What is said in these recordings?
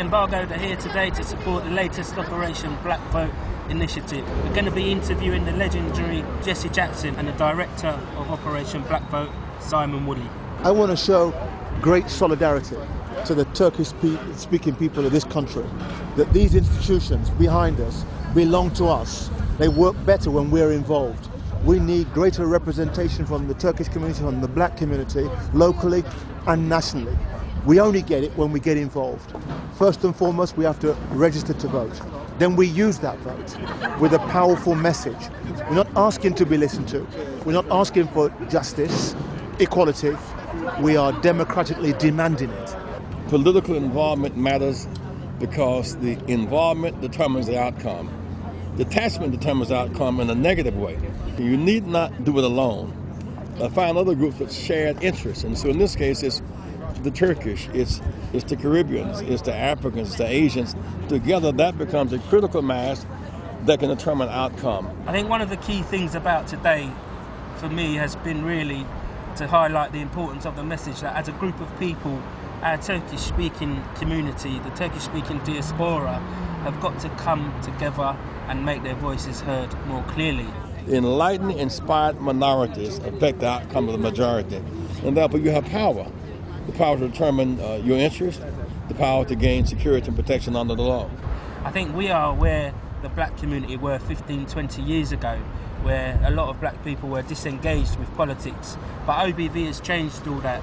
Embargoed are here today to support the latest Operation Black Vote initiative. We're going to be interviewing the legendary Jesse Jackson and the director of Operation Black Vote, Simon Woolley. I want to show great solidarity to the Turkish speaking people of this country that these institutions behind us belong to us. They work better when we're involved. We need greater representation from the Turkish community, from the black community, locally and nationally. We only get it when we get involved. First and foremost, we have to register to vote. Then we use that vote with a powerful message. We're not asking to be listened to. We're not asking for justice, equality. We are democratically demanding it. Political involvement matters because the involvement determines the outcome. Detachment determines the outcome in a negative way. You need not do it alone. find other groups with shared interests. And so in this case, it's the Turkish, it's, it's the Caribbeans, it's the Africans, it's the Asians. Together, that becomes a critical mass that can determine outcome. I think one of the key things about today, for me, has been really to highlight the importance of the message that as a group of people, our Turkish speaking community, the Turkish speaking diaspora, have got to come together and make their voices heard more clearly. Enlightened, inspired minorities affect the outcome of the majority, and therefore you have power the power to determine uh, your interest, the power to gain security and protection under the law. I think we are where the black community were 15, 20 years ago, where a lot of black people were disengaged with politics. But OBV has changed all that.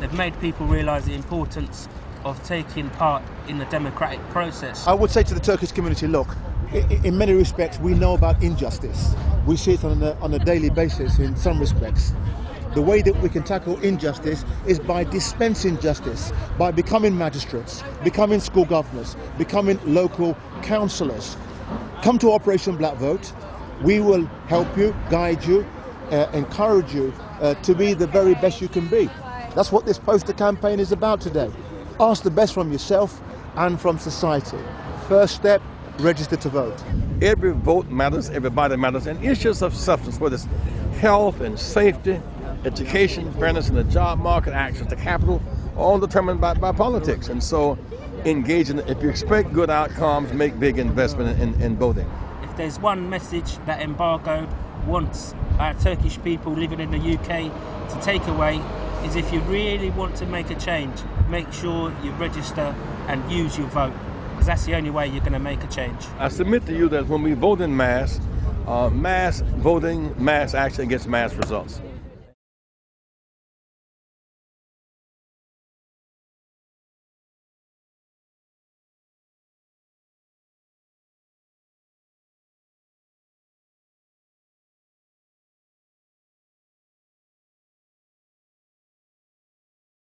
They've made people realise the importance of taking part in the democratic process. I would say to the Turkish community, look, in many respects, we know about injustice. We see it on a, on a daily basis in some respects. The way that we can tackle injustice is by dispensing justice, by becoming magistrates, becoming school governors, becoming local councillors. Come to Operation Black Vote. We will help you, guide you, uh, encourage you uh, to be the very best you can be. That's what this poster campaign is about today. Ask the best from yourself and from society. First step, register to vote. Every vote matters, everybody matters, and issues of substance, whether it's health and safety, education, fairness in the job market, access to capital, all determined by, by politics. And so engage in, if you expect good outcomes, make big investment in, in voting. If there's one message that embargo wants our Turkish people living in the UK to take away is if you really want to make a change, make sure you register and use your vote because that's the only way you're going to make a change. I submit to you that when we vote in mass, uh, mass voting, mass action gets mass results.